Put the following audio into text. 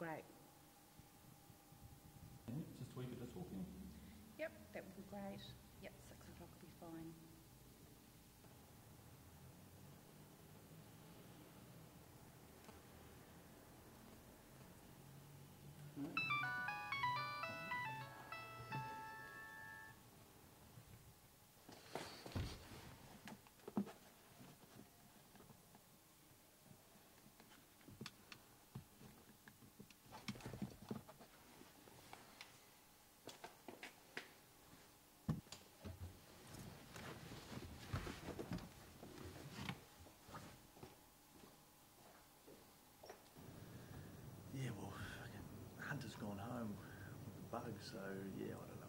great. Just tweak it to talking. Yep, that would be great. Yep, six o'clock would be fine. So yeah, I don't